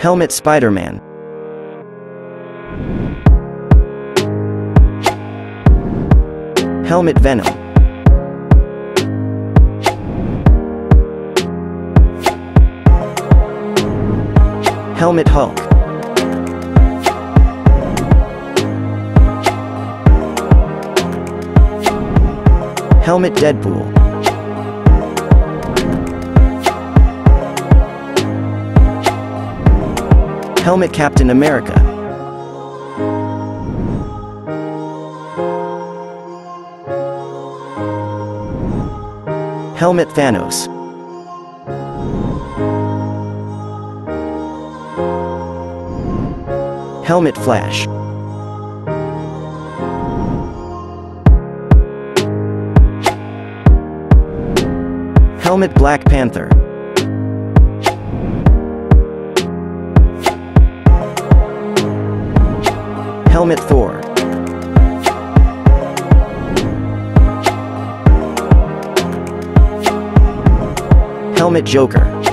Helmet Spider-Man. Helmet Venom. Helmet Hulk. Helmet Deadpool. Helmet Captain America. Helmet Thanos. Helmet Flash. Helmet Black Panther. Helmet Thor. Helmet Joker.